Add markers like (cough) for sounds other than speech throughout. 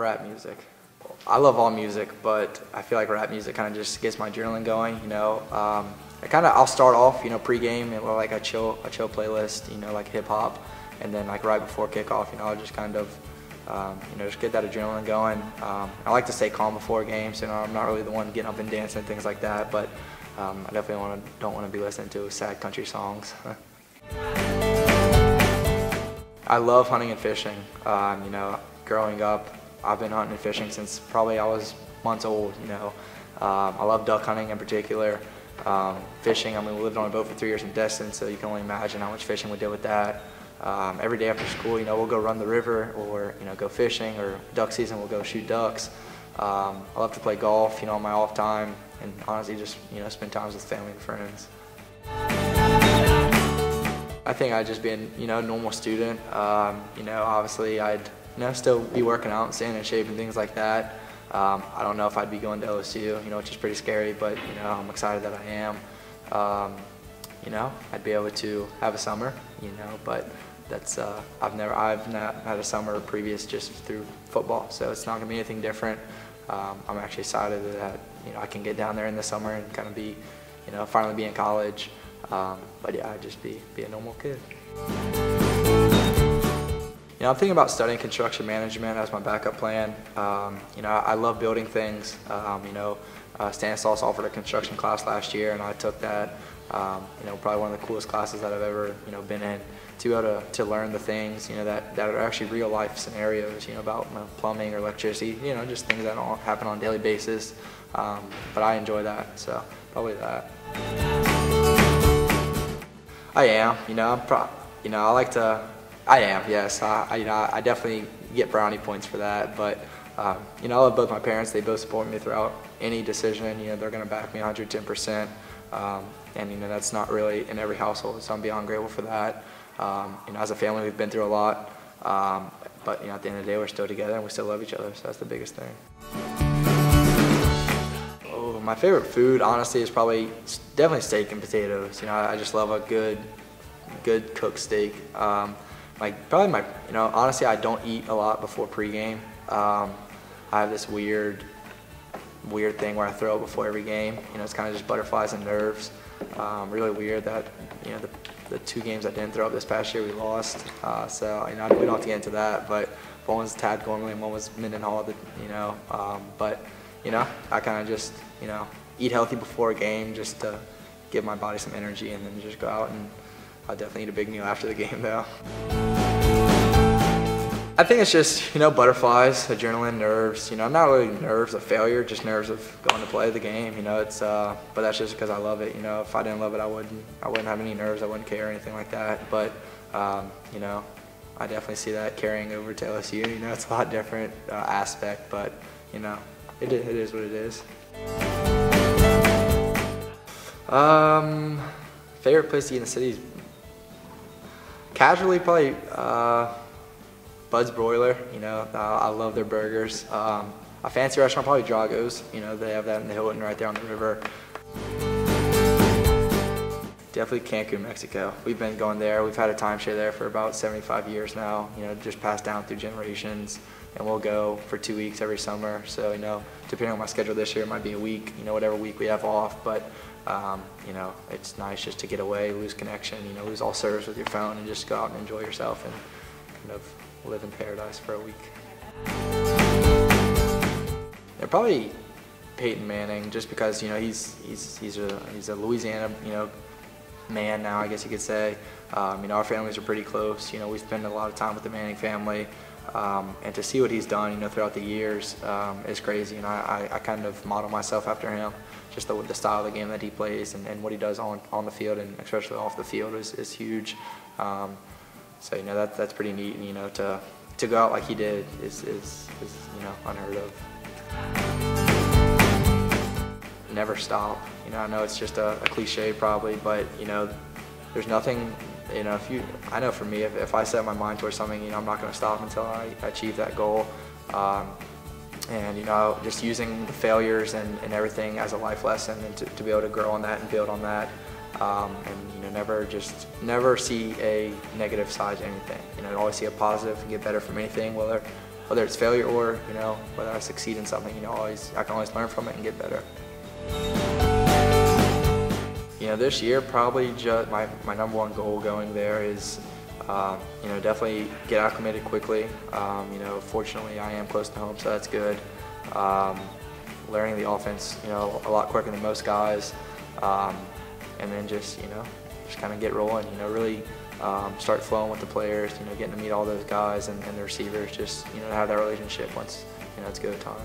Rap music. I love all music, but I feel like rap music kind of just gets my adrenaline going. You know, um, I kind of I'll start off, you know, pregame and like a chill a chill playlist, you know, like hip hop, and then like right before kickoff, you know, I'll just kind of um, you know, just get that adrenaline going. Um, I like to stay calm before games. You know, I'm not really the one getting up and dancing things like that, but um, I definitely want to don't want to be listening to sad country songs. (laughs) I love hunting and fishing. Um, you know, growing up, I've been hunting and fishing since probably I was months old. You know, um, I love duck hunting in particular. Um, fishing, I mean, we lived on a boat for three years in Destin, so you can only imagine how much fishing we did with that. Um, every day after school, you know, we'll go run the river or, you know, go fishing or duck season, we'll go shoot ducks. Um, I love to play golf, you know, on my off time and honestly just, you know, spend times with family and friends. I think I'd just be a, you know, normal student. Um, you know, obviously I'd, you know, still be working out and staying in shape and things like that. Um, I don't know if I'd be going to LSU, you know, which is pretty scary, but, you know, I'm excited that I am. Um, you know, I'd be able to have a summer, you know, but that's uh, I've never I've not had a summer previous just through football, so it's not gonna be anything different. Um, I'm actually excited that you know I can get down there in the summer and kind of be, you know, finally be in college. Um, but yeah, I'd just be be a normal kid. Know, I'm thinking about studying construction management as my backup plan. Um, you know, I, love building things. Um, you know, uh, Stanislaus offered a construction class last year, and I took that. Um, you know, probably one of the coolest classes that I've ever you know been in to be able to, to learn the things, you know, that, that are actually real life scenarios, you know, about you know, plumbing or electricity, you know, just things that don't happen on a daily basis. Um, but I enjoy that, so probably that. I am, you know, I'm pro you know, I like to, I am, yes. I, I you know, I definitely get brownie points for that, but um, you know, I love both my parents. They both support me throughout any decision. You know, they're going to back me 110%. Um, and, you know, that's not really in every household, so I'm beyond grateful for that. Um, you know, as a family, we've been through a lot, um, but you know, at the end of the day, we're still together and we still love each other. So that's the biggest thing. Oh, my favorite food, honestly, is probably definitely steak and potatoes. You know, I, I just love a good, good cooked steak. Um, like probably my, you know, honestly, I don't eat a lot before pregame. Um, I have this weird, weird thing where I throw before every game. You know, it's kind of just butterflies and nerves. Um, really weird that you know the the two games I didn't throw up this past year, we lost. Uh, so you know, we don't have to get into that. But one was Tad Gormley and one was Mendenhall. You know, um, but you know, I kind of just you know eat healthy before a game just to give my body some energy, and then just go out and I'll definitely eat a big meal after the game though. I think it's just, you know, butterflies, adrenaline, nerves. You know, I'm not really nerves of failure, just nerves of going to play the game. You know, it's, uh, but that's just because I love it. You know, if I didn't love it, I wouldn't, I wouldn't have any nerves. I wouldn't care or anything like that. But, um, you know, I definitely see that carrying over to LSU. You know, it's a lot different uh, aspect, but you know, it, it is what it is. Um, favorite place to eat in the city? Casually, probably. Uh, Bud's Broiler, you know, uh, I love their burgers. Um, a fancy restaurant, probably Drago's, you know, they have that in the Hilton right there on the river. Definitely Cancun, Mexico. We've been going there. We've had a timeshare there for about 75 years now, you know, just passed down through generations. And we'll go for two weeks every summer. So, you know, depending on my schedule this year, it might be a week, you know, whatever week we have off. But, um, you know, it's nice just to get away, lose connection, you know, lose all service with your phone and just go out and enjoy yourself and kind of live in paradise for a week. Yeah, probably Peyton Manning, just because you know he's he's he's a he's a Louisiana you know man now, I guess you could say. Um, you know our families are pretty close. You know we spend a lot of time with the Manning family, um, and to see what he's done, you know throughout the years um, is crazy. And I, I, I, kind of model myself after him. Just the, the style of the game that he plays and, and what he does on, on the field and especially off the field is, is huge. Um, so you know that that's pretty neat, and you know to to go out like he did is is, is you know unheard of. Never stop. You know I know it's just a, a cliche probably, but you know there's nothing you know, if you, I know for me, if, if I set my mind towards something, you know, I'm not going to stop until I achieve that goal. Um, and, you know, just using the failures and, and everything as a life lesson and to, to be able to grow on that and build on that. Um, and you know, never just never see a negative side to anything. You know, always see a positive and get better from anything, whether whether it's failure or you know whether I succeed in something, you know, always I can always learn from it and get better. You know, this year probably just my, my number one goal going there is, um, you know, definitely get acclimated quickly. Um, you know, fortunately I am close to home, so that's good. Um, learning the offense, you know, a lot quicker than most guys, um, and then just you know, just kind of get rolling. You know, really um, start flowing with the players. You know, getting to meet all those guys and, and the receivers. Just you know, have that relationship once you know it's go time.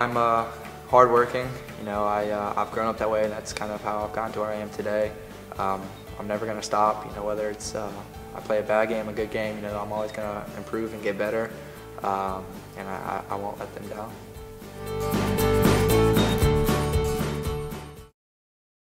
I'm uh, hardworking. You know, I, uh, I've grown up that way, and that's kind of how I've gotten to where I am today. Um, I'm never going to stop. You know, whether it's uh, I play a bad game, a good game. You know, I'm always going to improve and get better, um, and I, I won't let them down.